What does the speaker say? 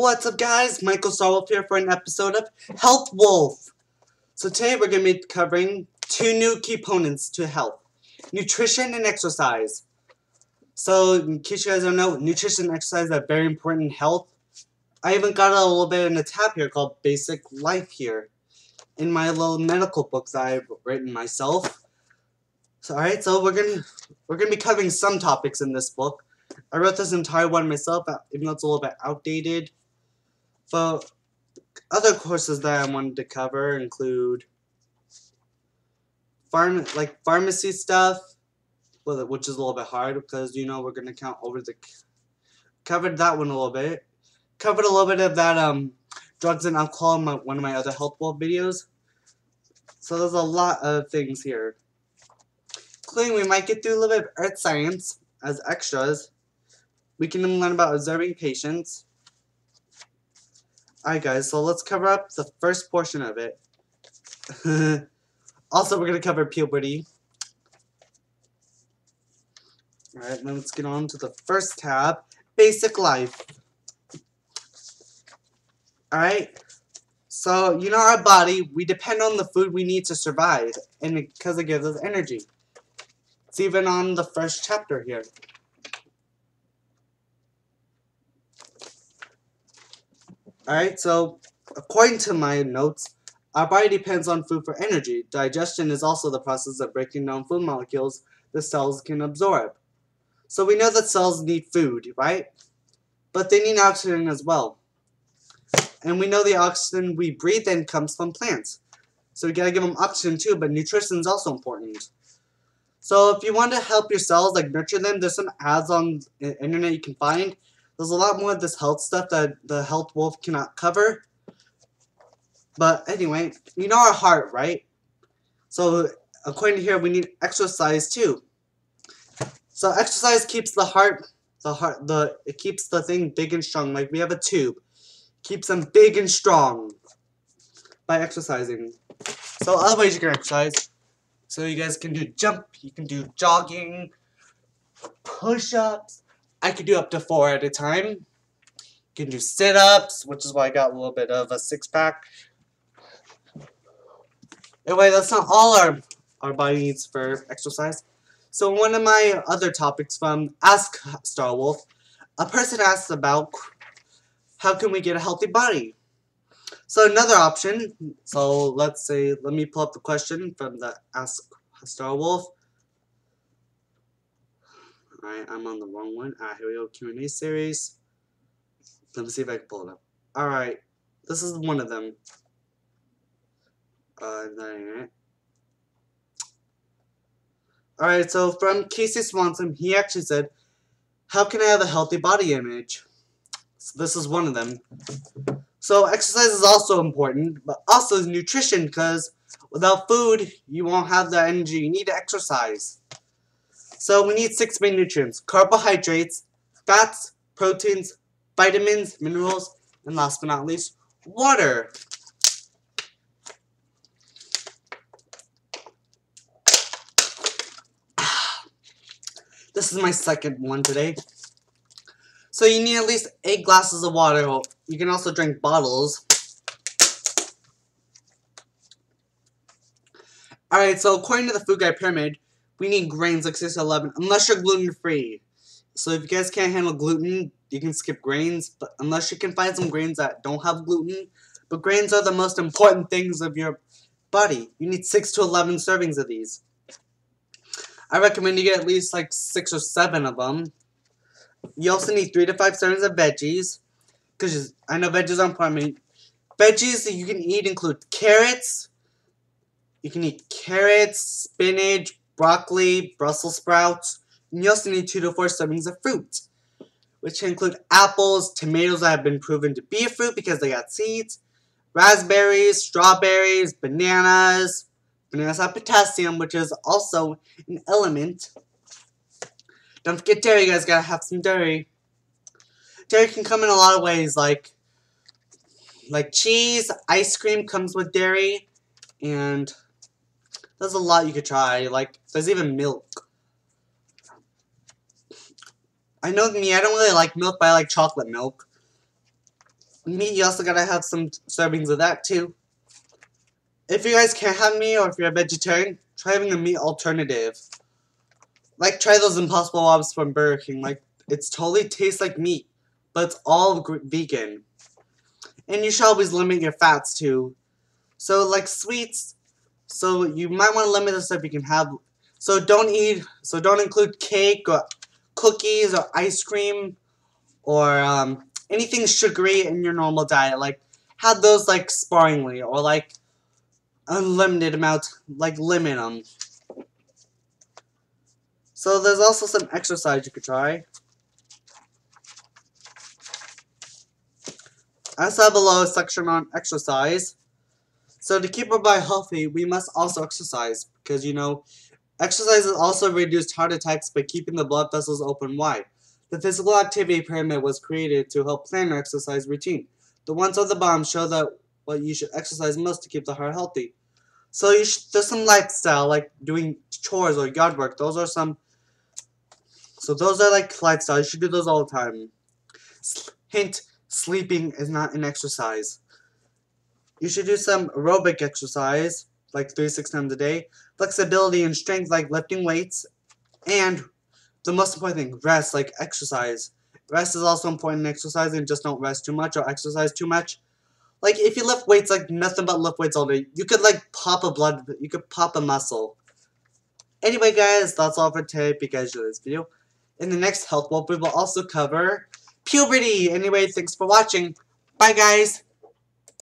What's up guys, Michael Starwolf here for an episode of Health Wolf. So today we're going to be covering two new key components to health, nutrition and exercise. So in case you guys don't know, nutrition and exercise are very important in health. I even got a little bit in a tab here called Basic Life here in my little medical books I've written myself. So alright, so we're gonna we're gonna be covering some topics in this book. I wrote this entire one myself, even though it's a little bit outdated. So, other courses that I wanted to cover include farm, like pharmacy stuff, which is a little bit hard because you know we're gonna count over the. Covered that one a little bit. Covered a little bit of that um drugs and alcohol in my, one of my other health wolf videos. So there's a lot of things here. Including we might get through a little bit of earth science as extras. We can learn about observing patients Alright guys, so let's cover up the first portion of it. also, we're going to cover puberty. Alright, let's get on to the first tab, Basic Life. Alright, so, you know our body, we depend on the food we need to survive, and because it gives us energy. It's even on the first chapter here. Alright, so according to my notes, our body depends on food for energy. Digestion is also the process of breaking down food molecules the cells can absorb. So we know that cells need food, right? But they need oxygen as well. And we know the oxygen we breathe in comes from plants. So we gotta give them oxygen too, but nutrition is also important. So if you want to help your cells, like nurture them, there's some ads on the internet you can find there's a lot more of this health stuff that the health wolf cannot cover. But anyway, you know our heart, right? So according to here, we need exercise too. So exercise keeps the heart, the heart, the it keeps the thing big and strong. Like we have a tube, keeps them big and strong by exercising. So other ways you can exercise. So you guys can do jump, you can do jogging, push-ups, I could do up to four at a time. You can do sit-ups, which is why I got a little bit of a six-pack. Anyway, that's not all our, our body needs for exercise. So one of my other topics from Ask Starwolf, a person asked about how can we get a healthy body? So another option, so let's say, let me pull up the question from the Ask Starwolf. Alright, I'm on the wrong one. Alright, here we go. Q&A series. Let me see if I can pull it up. Alright, this is one of them. Uh, Alright, so from Casey Swanson, he actually said, How can I have a healthy body image? So this is one of them. So exercise is also important, but also nutrition, because without food, you won't have the energy you need to exercise. So we need six main nutrients. Carbohydrates, fats, proteins, vitamins, minerals, and last but not least, water. This is my second one today. So you need at least 8 glasses of water. You can also drink bottles. Alright, so according to the Food Guide Pyramid, we need grains like 6 to 11, unless you're gluten-free. So if you guys can't handle gluten, you can skip grains, but unless you can find some grains that don't have gluten. But grains are the most important things of your body. You need 6 to 11 servings of these. I recommend you get at least like 6 or 7 of them. You also need 3 to 5 servings of veggies. Because I know veggies are important. Veggies that you can eat include carrots. You can eat carrots, spinach, broccoli, Brussels sprouts, and you also need 2 to 4 servings of fruit, which include apples, tomatoes that have been proven to be a fruit because they got seeds, raspberries, strawberries, bananas. Bananas have potassium, which is also an element. Don't forget dairy, you guys gotta have some dairy. Dairy can come in a lot of ways, like like cheese, ice cream comes with dairy, and there's a lot you could try. Like, there's even milk. I know me, I don't really like milk, but I like chocolate milk. meat, you also gotta have some servings of that too. If you guys can't have meat or if you're a vegetarian, try having a meat alternative. Like, try those Impossible Whoppers from Burger King. Like, it's totally tastes like meat, but it's all vegan. And you should always limit your fats too. So, like sweets, so you might want to limit the stuff you can have. So don't eat, so don't include cake or cookies or ice cream or um, anything sugary in your normal diet. Like, have those like sparingly or like unlimited amount, like limit them. So there's also some exercise you could try. I saw have a section on exercise. So to keep our body healthy, we must also exercise because you know, exercise has also reduced heart attacks by keeping the blood vessels open wide. The physical activity pyramid was created to help plan your exercise routine. The ones on the bottom show that what you should exercise most to keep the heart healthy. So you should, there's some lifestyle like doing chores or yard work. Those are some so those are like lifestyle. You should do those all the time. Hint, sleeping is not an exercise. You should do some aerobic exercise, like 3 6 times a day. Flexibility and strength, like lifting weights. And the most important thing, rest, like exercise. Rest is also important in exercising. Just don't rest too much or exercise too much. Like, if you lift weights, like, nothing but lift weights all day, you could, like, pop a blood, you could pop a muscle. Anyway, guys, that's all for today. If you guys enjoyed this video, in the next health wolf, we will also cover puberty. Anyway, thanks for watching. Bye, guys.